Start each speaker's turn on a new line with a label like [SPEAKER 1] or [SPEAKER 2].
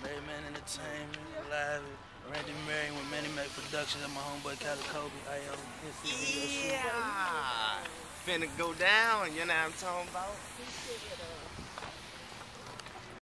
[SPEAKER 1] Mademan Entertainment, live Randy Marion with Manny Mac Productions and my homeboy CaliCoby. I am.
[SPEAKER 2] Yeah. Finna go down, you know what I'm talking about?